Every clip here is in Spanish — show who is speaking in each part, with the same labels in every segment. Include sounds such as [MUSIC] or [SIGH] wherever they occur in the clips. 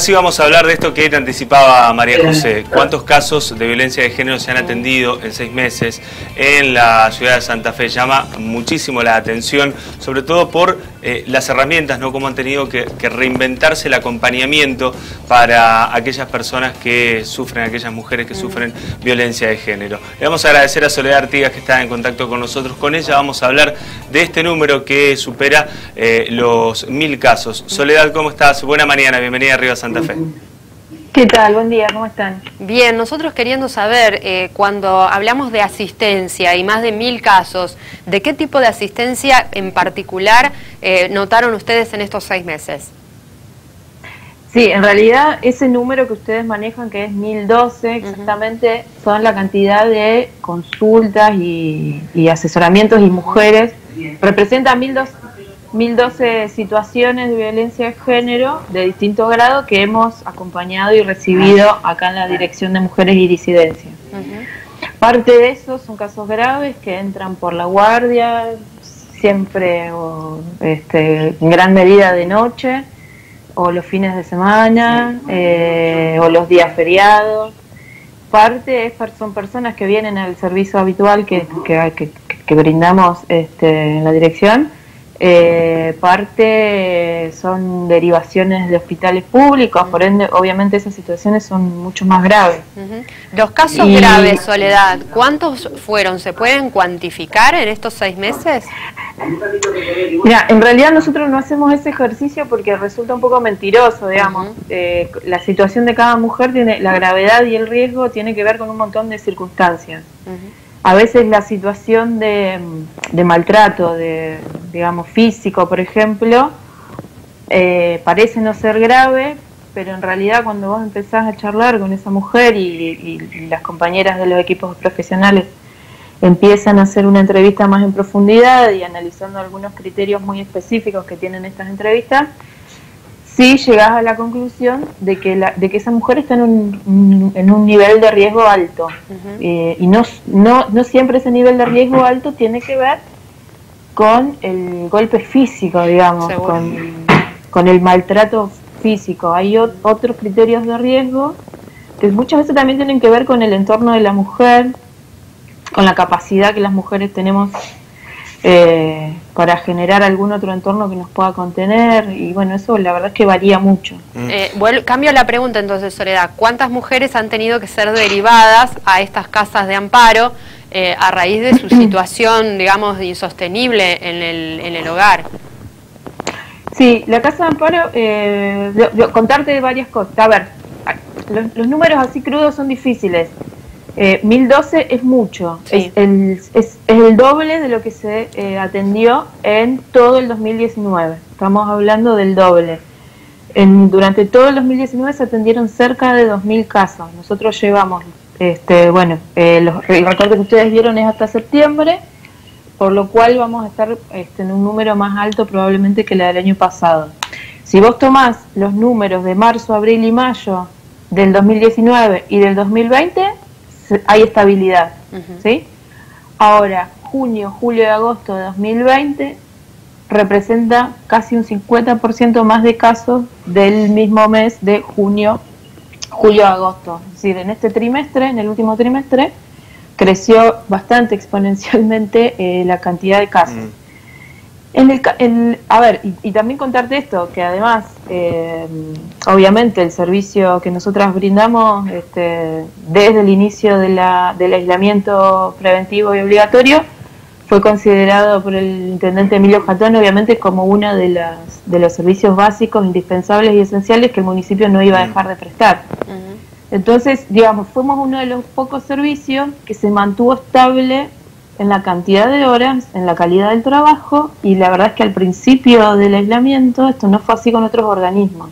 Speaker 1: Así vamos a hablar de esto que te anticipaba María José. ¿Cuántos casos de violencia de género se han atendido en seis meses en la ciudad de Santa Fe? Llama muchísimo la atención, sobre todo por eh, las herramientas, ¿no? Cómo han tenido que, reinventarse el acompañamiento para aquellas personas que sufren, aquellas mujeres que sufren violencia de género. Le vamos a agradecer a Soledad Artigas que está en contacto con nosotros. Con ella vamos a hablar de este número que supera eh, los mil casos. Soledad, ¿cómo estás? Buena mañana, bienvenida arriba a Santa Fe.
Speaker 2: ¿Qué tal? Buen día, ¿cómo están?
Speaker 3: Bien, nosotros queriendo saber, eh, cuando hablamos de asistencia y más de mil casos, ¿de qué tipo de asistencia en particular eh, notaron ustedes en estos seis meses?
Speaker 2: Sí, en realidad ese número que ustedes manejan, que es 1012 exactamente, son la cantidad de consultas y, y asesoramientos y mujeres. Representa 1012 1012 situaciones de violencia de género de distinto grado que hemos acompañado y recibido acá en la Dirección de Mujeres y Disidencias. Parte de esos son casos graves que entran por la guardia, siempre o, este, en gran medida de noche, o los fines de semana, eh, o los días feriados. Parte es, son personas que vienen al servicio habitual que, que, que brindamos este, en la dirección eh, parte son derivaciones de hospitales públicos, por ende, obviamente esas situaciones son mucho más graves.
Speaker 3: Los casos graves, Soledad, ¿cuántos fueron? ¿Se pueden cuantificar en estos seis meses?
Speaker 2: Mira, en realidad nosotros no hacemos ese ejercicio porque resulta un poco mentiroso, digamos. Eh, la situación de cada mujer tiene, la gravedad y el riesgo tiene que ver con un montón de circunstancias a veces la situación de, maltrato, de, digamos, físico, por ejemplo, eh, parece no ser grave, pero en realidad cuando vos empezás a charlar con esa mujer y, las compañeras de los equipos profesionales empiezan a hacer una entrevista más en profundidad y analizando algunos criterios muy específicos que tienen estas entrevistas, sí llegás a la conclusión de que, la, de que esa mujer está en un, en un nivel de riesgo alto. Eh, y no, no, no siempre ese nivel de riesgo alto tiene que ver con el golpe físico, digamos, con, con, el maltrato físico. Hay otros criterios de riesgo que muchas veces también tienen que ver con el entorno de la mujer, con la capacidad que las mujeres tenemos eh, para generar algún otro entorno que nos pueda contener y bueno, eso la verdad es que varía mucho.
Speaker 3: Mm. Eh, cambio la pregunta entonces, Soledad, ¿cuántas mujeres han tenido que ser derivadas a estas casas de amparo eh, a raíz de su [CLEARS THROAT] situación, digamos, insostenible en el, en el hogar?
Speaker 2: Sí, la casa de amparo, eh, contarte varias cosas. A ver, los números así crudos son difíciles. Eh, 1012 es mucho, es, el, es, el, doble de lo que se eh, atendió en todo el 2019. Estamos hablando del doble. En, durante todo el 2019 se atendieron cerca de 2.000 casos. Nosotros llevamos, este, bueno, eh, los, que ustedes vieron es hasta septiembre, por lo cual vamos a estar este, en un número más alto probablemente que la del año pasado. Si vos tomás los números de marzo, abril y mayo del 2019 y del 2020, hay estabilidad. ¿sí? Ahora, junio, julio y agosto de 2020 representa casi un 50% más de casos del mismo mes de junio, julio, agosto. Es decir, en este trimestre, en el último trimestre, creció bastante exponencialmente eh, la cantidad de casos. Mm. En el, a ver, y, también contarte esto, que además, eh, obviamente, el servicio que nosotras brindamos este, desde el inicio de la, del aislamiento preventivo y obligatorio fue considerado por el intendente Emilio Jatón, obviamente, como uno de, las, de los servicios básicos, indispensables y esenciales que el municipio no iba a dejar de prestar. Entonces, digamos, fuimos uno de los pocos servicios que se mantuvo estable en la cantidad de horas, en la calidad del trabajo y la verdad es que al principio del aislamiento esto no fue así con otros organismos.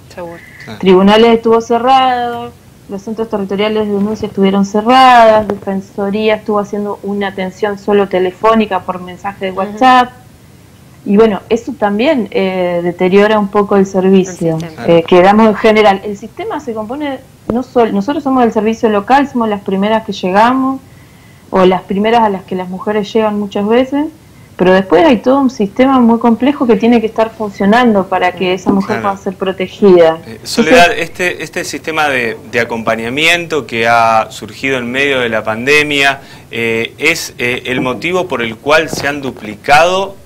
Speaker 2: Tribunales estuvo cerrado, los centros territoriales de denuncia estuvieron cerradas, Defensoría estuvo haciendo una atención solo telefónica por mensaje de WhatsApp. Y bueno, eso también eh, deteriora un poco el servicio eh, que damos en general. El sistema se compone, no solo, nosotros somos el servicio local, somos las primeras que llegamos, o las primeras a las que las mujeres llegan muchas veces, pero después hay todo un sistema muy complejo que tiene que estar funcionando para que esa mujer pueda ser protegida.
Speaker 1: Eh, Soledad, este, este sistema de, acompañamiento que ha surgido en medio de la pandemia, eh, ¿es eh, el motivo por el cual se han duplicado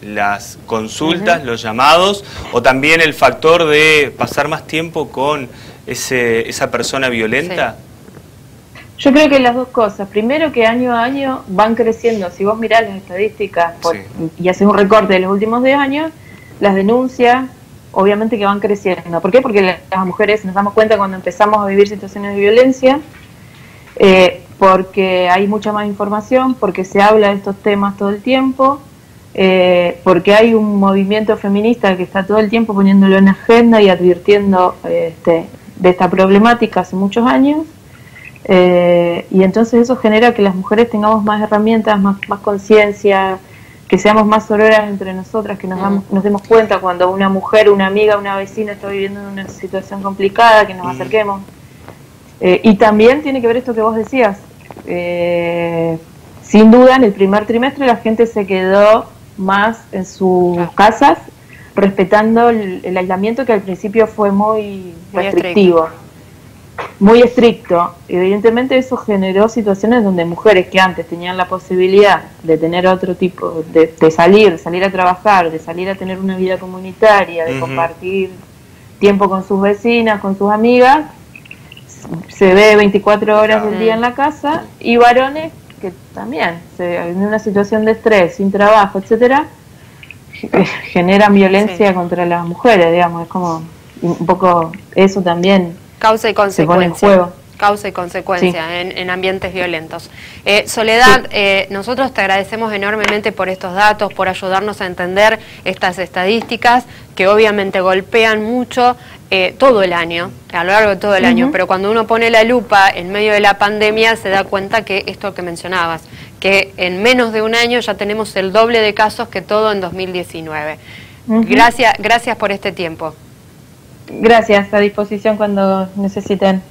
Speaker 1: las consultas, los llamados, o también el factor de pasar más tiempo con ese, esa persona violenta?
Speaker 2: Yo creo que las dos cosas. Primero que año a año van creciendo. Si vos mirás las estadísticas y haces un recorte de los últimos 10 años, las denuncias obviamente que van creciendo. ¿Por qué? Porque las mujeres nos damos cuenta cuando empezamos a vivir situaciones de violencia, eh, porque hay mucha más información, porque se habla de estos temas todo el tiempo, eh, porque hay un movimiento feminista que está todo el tiempo poniéndolo en agenda y advirtiendo este, de esta problemática hace muchos años. Eh, y entonces eso genera que las mujeres tengamos más herramientas, más, más conciencia, que seamos más sororas entre nosotras, que nos, mm. nos demos cuenta cuando una mujer, una amiga, una vecina está viviendo en una situación complicada, que nos mm. acerquemos. Eh, y también tiene que ver esto que vos decías. Eh, sin duda, en el primer trimestre la gente se quedó más en sus casas, respetando el, aislamiento que al principio fue muy, restrictivo muy estricto. Evidentemente eso generó situaciones donde mujeres que antes tenían la posibilidad de tener otro tipo, de, salir, salir a trabajar, de salir a tener una vida comunitaria, de compartir tiempo con sus vecinas, con sus amigas, se ve 24 horas del día en la casa, y varones que también, en una situación de estrés, sin trabajo, etcétera, [LAUGHS] generan violencia contra las mujeres, digamos, es como un poco eso también
Speaker 3: Causa y consecuencia. Causa y consecuencia en, ambientes violentos. Eh, Soledad, eh, nosotros te agradecemos enormemente por estos datos, por ayudarnos a entender estas estadísticas que obviamente golpean mucho eh, todo el año, a lo largo de todo el año, pero cuando uno pone la lupa en medio de la pandemia se da cuenta que esto que mencionabas, que en menos de un año ya tenemos el doble de casos que todo en 2019. Gracias, gracias por este tiempo.
Speaker 2: Gracias, a disposición cuando necesiten.